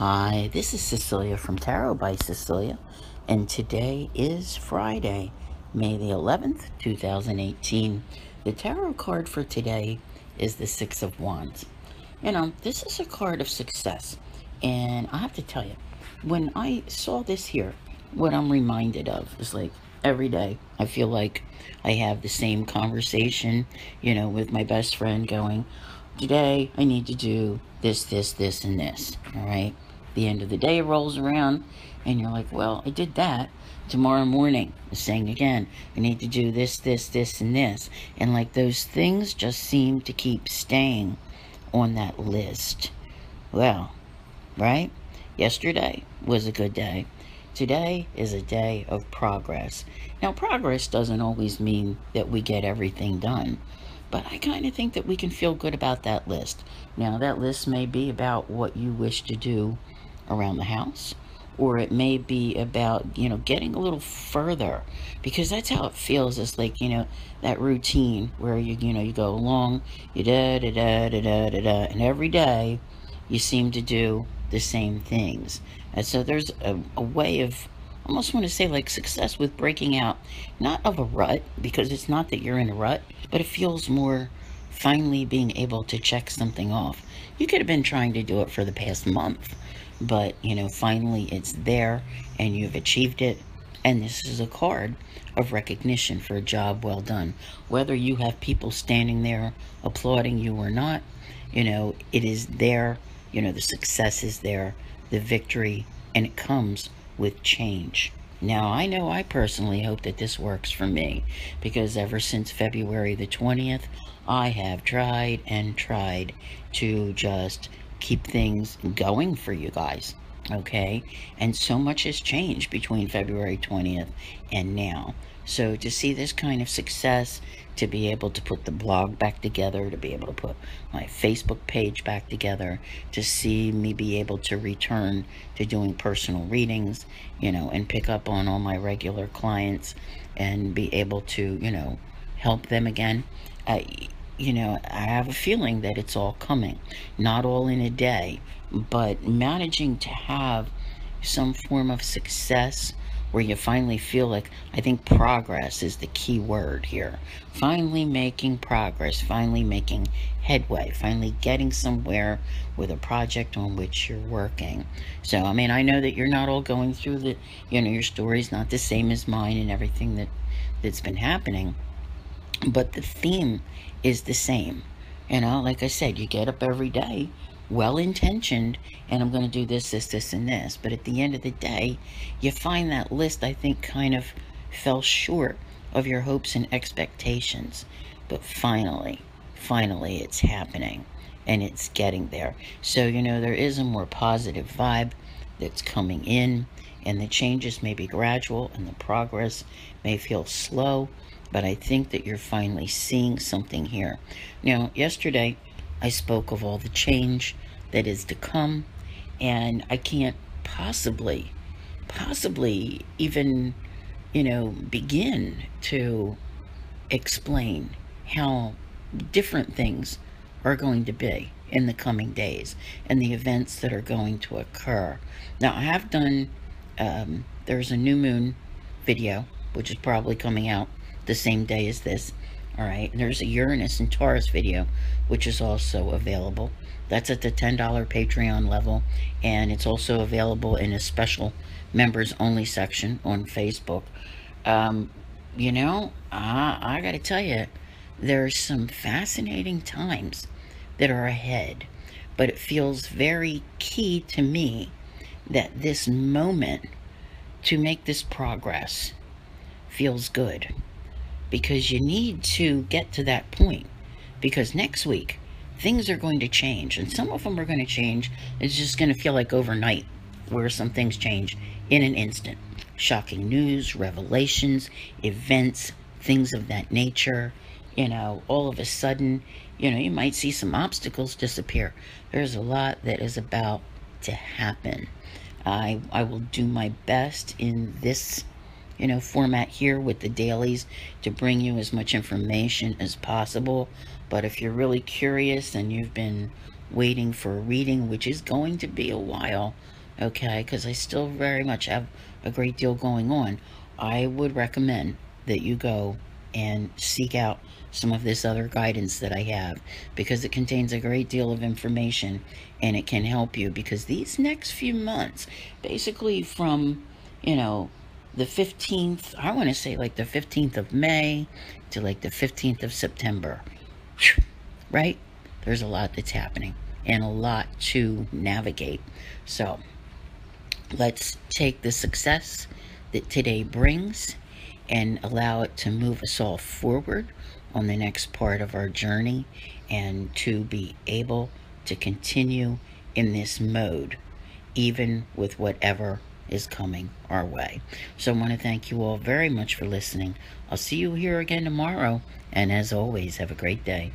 Hi, this is Cecelia from Tarot by Cecelia, and today is Friday, May the 11th, 2018. The tarot card for today is the Six of Wands. You know, this is a card of success, and I have to tell you, when I saw this here, what I'm reminded of is like every day I feel like I have the same conversation, you know, with my best friend going, today I need to do this, this, this, and this, all right? The end of the day rolls around and you're like, well, I did that. Tomorrow morning, saying again, I need to do this, this, this, and this. And like those things just seem to keep staying on that list. Well, right? Yesterday was a good day. Today is a day of progress. Now, progress doesn't always mean that we get everything done, but I kind of think that we can feel good about that list. Now, that list may be about what you wish to do around the house or it may be about you know getting a little further because that's how it feels. It's like you know that routine where you you know you go along you da da da da da da da and every day you seem to do the same things. And so there's a, a way of almost want to say like success with breaking out not of a rut because it's not that you're in a rut but it feels more finally being able to check something off. You could have been trying to do it for the past month but you know finally it's there and you've achieved it. And this is a card of recognition for a job well done. Whether you have people standing there applauding you or not you know it is there. You know the success is there. The victory and it comes with change now i know i personally hope that this works for me because ever since february the 20th i have tried and tried to just keep things going for you guys. Okay. And so much has changed between February 20th and now. So to see this kind of success, to be able to put the blog back together, to be able to put my Facebook page back together, to see me be able to return to doing personal readings, you know, and pick up on all my regular clients and be able to, you know, help them again. Uh, you know, I have a feeling that it's all coming. Not all in a day, but managing to have some form of success where you finally feel like, I think progress is the key word here. Finally making progress, finally making headway, finally getting somewhere with a project on which you're working. So, I mean, I know that you're not all going through the, you know, your story's not the same as mine and everything that, that's been happening but the theme is the same. You know, like I said, you get up every day well intentioned and I'm going to do this, this, this, and this. But at the end of the day, you find that list, I think, kind of fell short of your hopes and expectations. But finally, finally, it's happening and it's getting there. So, you know, there is a more positive vibe that's coming in, and the changes may be gradual and the progress may feel slow but I think that you're finally seeing something here. Now, yesterday I spoke of all the change that is to come, and I can't possibly, possibly even, you know, begin to explain how different things are going to be in the coming days and the events that are going to occur. Now, I have done, um, there's a new moon video, which is probably coming out the same day as this. All right, there's a Uranus and Taurus video, which is also available. That's at the $10 Patreon level, and it's also available in a special members only section on Facebook. Um, you know, I, I got to tell you, there's some fascinating times that are ahead, but it feels very key to me that this moment to make this progress feels good because you need to get to that point because next week things are going to change and some of them are going to change. It's just going to feel like overnight where some things change in an instant. Shocking news revelations events things of that nature you know all of a sudden you know you might see some obstacles disappear. There's a lot that is about to happen. I i will do my best in this you know, format here with the dailies to bring you as much information as possible. But if you're really curious and you've been waiting for a reading, which is going to be a while, okay, because I still very much have a great deal going on, I would recommend that you go and seek out some of this other guidance that I have because it contains a great deal of information and it can help you because these next few months, basically from, you know, the 15th, I want to say like the 15th of May to like the 15th of September, right? There's a lot that's happening and a lot to navigate. So let's take the success that today brings and allow it to move us all forward on the next part of our journey and to be able to continue in this mode, even with whatever is coming our way. So I want to thank you all very much for listening. I'll see you here again tomorrow. And as always, have a great day.